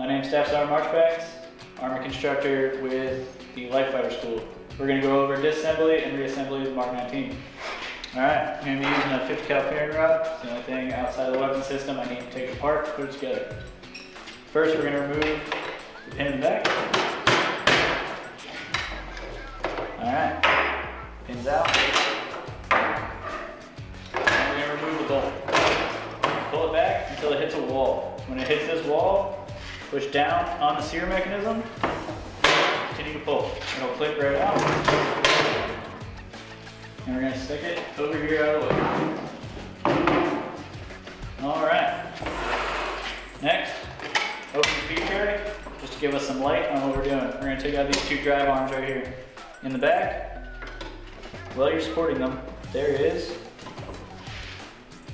My name is Staff Sergeant Marchbanks, Army Constructor with the Light Fighter School. We're gonna go over disassembly and reassembly of the Mark 19. All right, I'm gonna be using a 50 cal paring rod. It's the only thing outside of the weapon system I need to take apart, put it together. First, we're gonna remove the pin in the back. All right, pins out. And we're gonna remove the bolt. Pull it back until it hits a wall. When it hits this wall, push down on the sear mechanism, continue to pull. It'll click right out. And we're gonna stick it over here out of the way. All right. Next, open the feed tray, just to give us some light on what we're doing. We're gonna take out these two drive arms right here. In the back, while you're supporting them, there is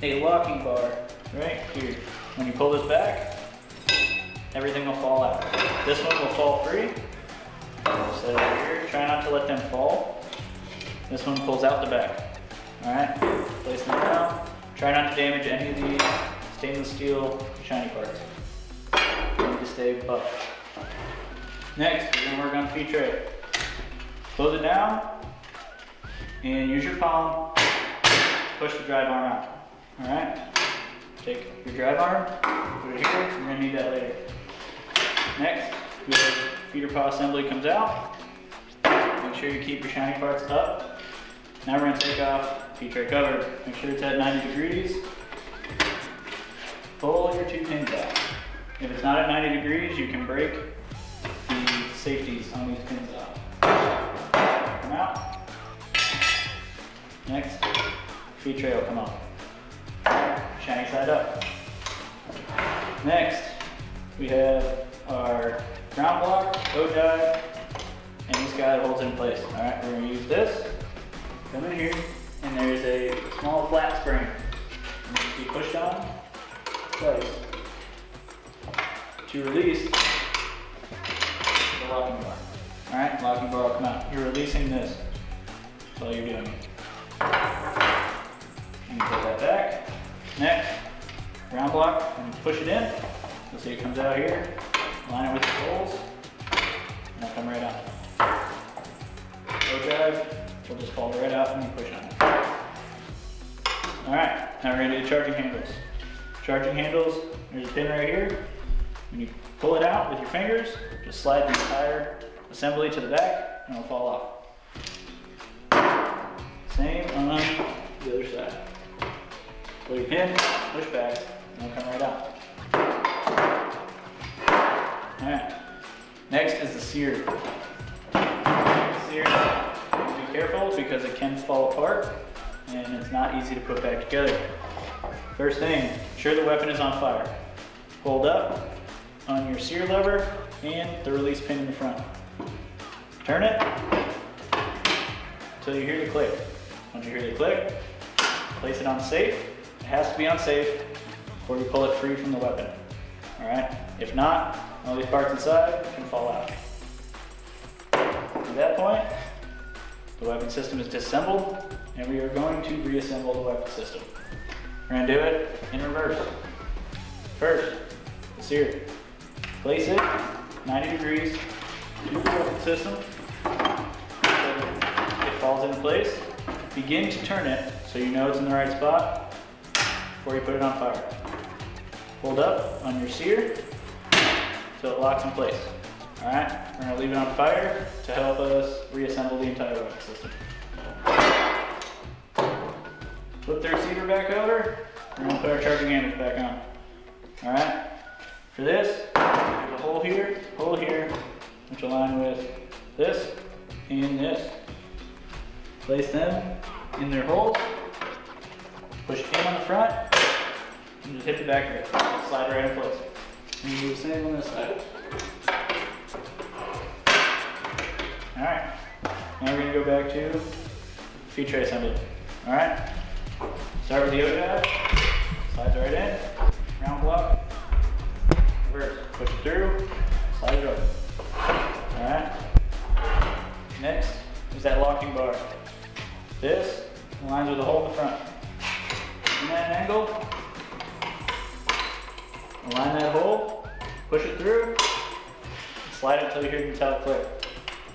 a locking bar right here. When you pull this back, everything will fall out. This one will fall free. So here, try not to let them fall. This one pulls out the back. All right, place them down. Try not to damage any of these stainless steel shiny parts. They need to stay buffed. Next, we're gonna work on feed tray. Close it down and use your palm, push the drive arm out. All right, take your drive arm, put it here, you're gonna need that later. Next, your feeder pawl assembly comes out. Make sure you keep your shiny parts up. Now we're gonna take off feed tray cover. Make sure it's at 90 degrees. Pull your two pins out. If it's not at 90 degrees, you can break the safeties on these pins out. Come out. Next, feed tray will come off. Shiny side up. Next, we have our round block, O-die, and this guy that holds in place. All right, we're gonna use this. Come in here, and there's a small flat spring. Be pushed on, place. To release the locking bar. All right, locking bar will come out. You're releasing this. That's all you're doing. And you put that back. Next, round block, and push it in. You'll see it comes out here. Line it with the holes, and it'll come right out. Go drive, it'll just fall right out when you push on it. All right, now we're gonna do charging handles. Charging handles, there's a pin right here. When you pull it out with your fingers, just slide the entire assembly to the back and it'll fall off. Same on the other side. Pull your pin, push back, and it'll come right out. Next is the sear. Sear, be careful because it can fall apart and it's not easy to put back together. First thing, ensure the weapon is on fire. Hold up on your sear lever and the release pin in the front. Turn it until you hear the click. Once you hear the click, place it on safe. It has to be on safe before you pull it free from the weapon. All right? If not, all these parts inside can fall out. At that point, the weapon system is disassembled and we are going to reassemble the weapon system. We're gonna do it in reverse. First, the sear. Place it 90 degrees to the weapon system. It falls into place. Begin to turn it so you know it's in the right spot before you put it on fire. Hold up on your sear so it locks in place. All right, we're gonna leave it on fire to help us reassemble the entire weapon system. Flip the receiver back over, we're gonna put our charging handles back on. All right, for this, there's a hole here, hole here, which align with this and this. Place them in their holes, push in on the front, and just hit the back of it, slide right in place. And do the same on this side. All right, now we're gonna go back to feed tray assembly. All right, start with the O-dab, slides right in, round block, reverse, push it through, slide it over. All right, next is that locking bar. This aligns with the hole in the front. In that angle, align that hole push it through, slide it until you hear the metallic click.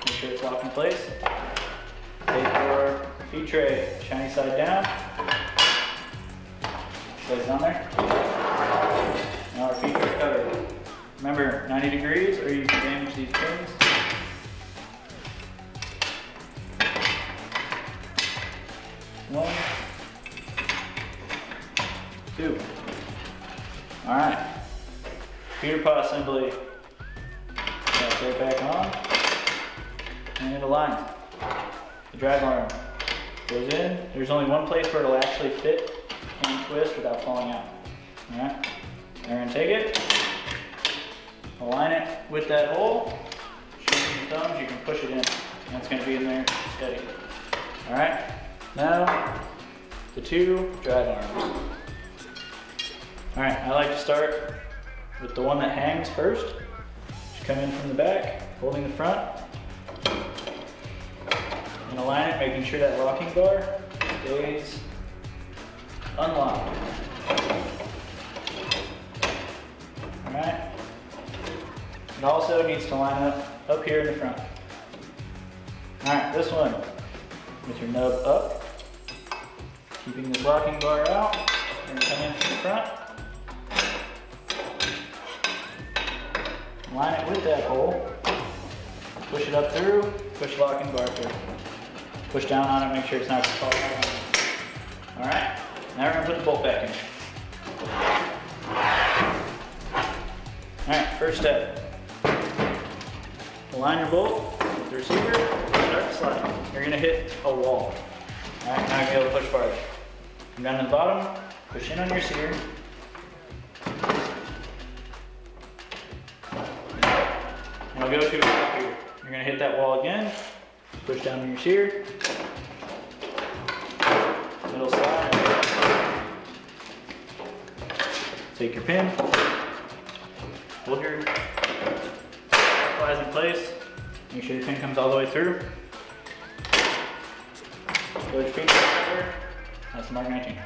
Make sure it's locked in place. Take your feed tray, shiny side down. Place it on there. Now our feed tray covered. Remember, 90 degrees or you can damage these pins. One, Feeder pawl assembly. Right back on. And it aligns. The drag arm goes in. There's only one place where it'll actually fit and twist without falling out. All right. We're gonna take it, align it with that hole. Your thumbs, you can push it in. And it's gonna be in there steady. All right. Now, the two drag arms. All right, I like to start with the one that hangs first. Just come in from the back, holding the front. And align it, making sure that locking bar stays unlocked. All right. It also needs to line up up here in the front. All right, this one with your nub up, keeping this locking bar out, and come in from the front. Line it with that hole, push it up through, push locking bar through. Push down on it, make sure it's not falling. All right, now we're gonna put the bolt back in. All right, first step. Align your bolt with the receiver, start to slide. You're gonna hit a wall. All right, now you're gonna be able to push farther. Come down to the bottom, push in on your sear. Now go to here. You're gonna hit that wall again, push down on your sear, Middle slide. Take your pin, hold your flies in place. Make sure your pin comes all the way through. Put your finger there. That's the Mark 19.